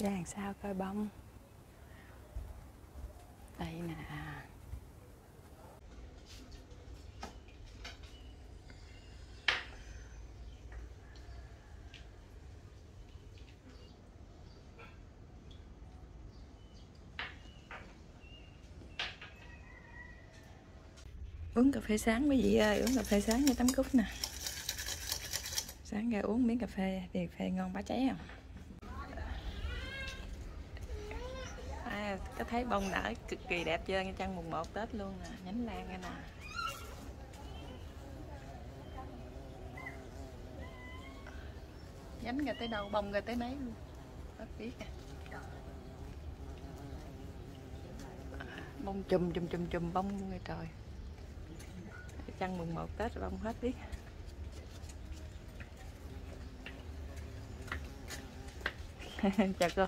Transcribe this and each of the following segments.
ra làm sao coi bông? Đây nè. Uống cà phê sáng quý vị ơi uống cà phê sáng với tắm cúc nè. Sáng ra uống miếng cà phê thì cà phê ngon bá cháy không à, có thấy bông nở cực kỳ đẹp chưa? Nghe trăng mùng 1 tết luôn nè, nhánh lan nghe nè. Nhánh ra tới đâu? Bông ra tới nấy luôn rất biết à. Bông chùm chùm chùm chùm bông người trời. Trăng mùng 1 Tết bông hết biết. Chào cô.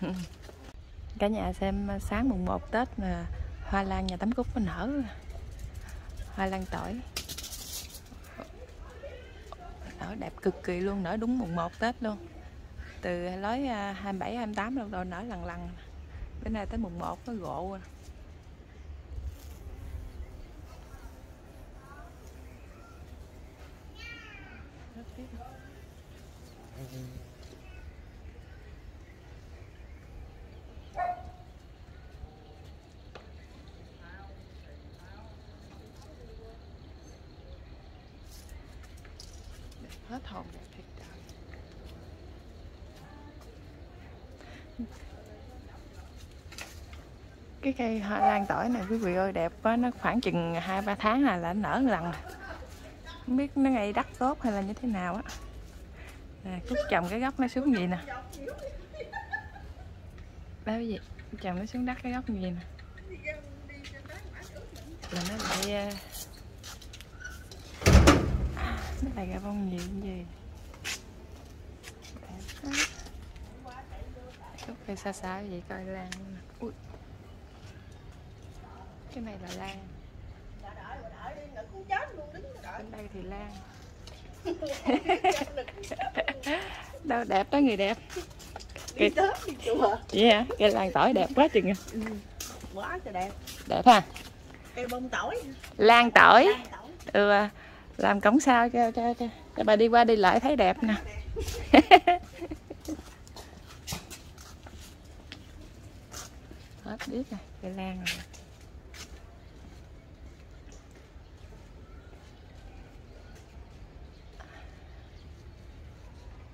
Dạ cả nhà xem sáng mùng 1 Tết là hoa lan nhà tắm cúc nó nở hoa lan tỏi nở đẹp cực kỳ luôn, nở đúng mùng 1 Tết luôn từ lối 27 28 luôn rồi nở lần lần bữa nay tới mùng 1 nó gộ rồi. you. Home get picked up cái cây hoa lan tỏi này quý vị ơi đẹp quá. Nó khoảng chừng hai ba tháng là là nở lần không biết nó ngay đất tốt hay là như thế nào á. À, cúc trồng cái gốc nó xuống gì nè. Đó cái gì? Trồng nó xuống đất cái gốc gì nè. Là nó lại nó lại ra bông gì gì chút cây xa xa vậy coi lan ui cái này là lan bên đây thì lan đâu đẹp đó người đẹp Đi tới đi chùa. cây lan tỏi đẹp quá chừng à. Ừ. Quá trời đẹp. đẹp ha Cây bông tỏi. lan tỏi Lan tỏi. ừ à, làm cổng sao cho cho cho, cho bà đi qua đi lại thấy đẹp nè. Hết biết rồi cây lan rồi.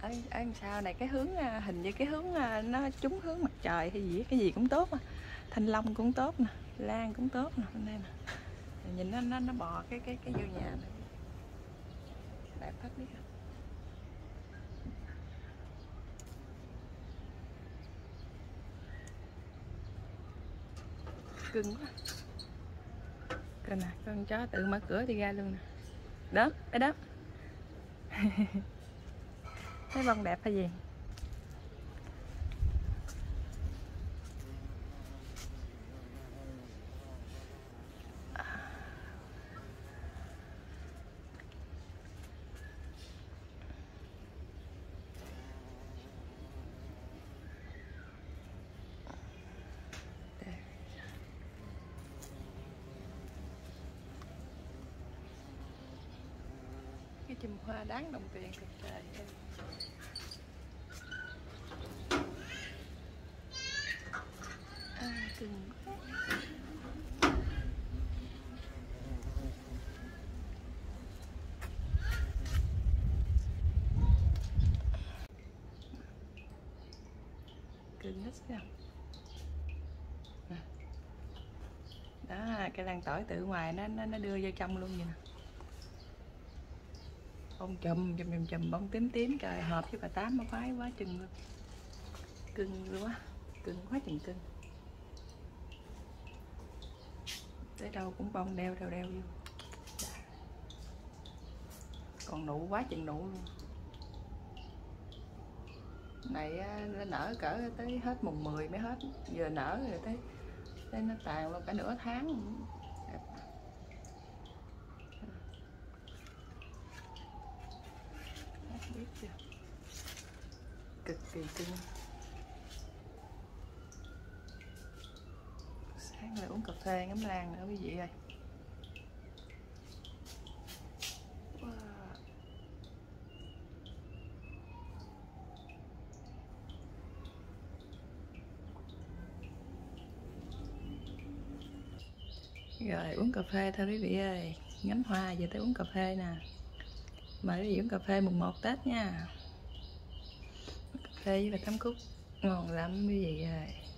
Ở ở sao này cái hướng à, hình như cái hướng à, nó trúng hướng mặt trời hay gì cái gì cũng tốt á. Thanh long cũng tốt nè lan cũng tốt nè nè. Nhìn nó nó nó bò cái cái cái vô nhà này đẹp hết biết không cưng quá. Kìa nè con chó tự mở cửa đi ra luôn nè. Đó cái đó thấy bông đẹp hay gì? Chùm hoa đáng đồng tiền cực trời em. à, cưng quá. cưng hết sao đó cái lan tỏi từ ngoài nó nó nó đưa vô trong luôn vậy nè bông chùm chùm chùm chùm, bông tím tím. Trời, hợp với bà tám nó khoái quá, chừng luôn. Cưng quá cưng quá chừng cưng. Tới đâu cũng bông đeo đeo đeo vô. Còn nụ quá chừng nụ luôn. Này nó nở cỡ tới hết mùng 10 mới hết. Giờ nở rồi tới tới nó tàn luôn cả nửa tháng. cực kỳ cưng sáng lại uống cà phê ngắm lan nữa, quý vị ơi. Rồi, uống cà phê thôi quý vị ơi. Ngắm hoa giờ tới uống cà phê nè. Mời quý vị uống cà phê mùng 1 tết nha phê với là cắm cúc ngon lắm quý vị ơi